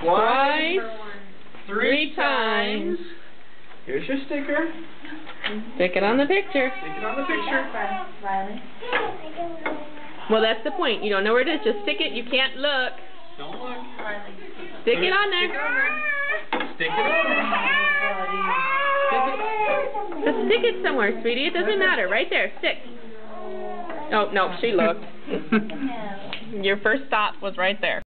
Twice. Three times. Here's your sticker. Stick it on the picture. Stick it on the picture. Well, that's the point. You don't know where it is. Just stick it. You can't look. Don't look. Stick it on there. Stick it on there. Just stick it somewhere, sweetie. It doesn't matter. Right there. Stick. Oh, no. She looked. Your first stop was right there.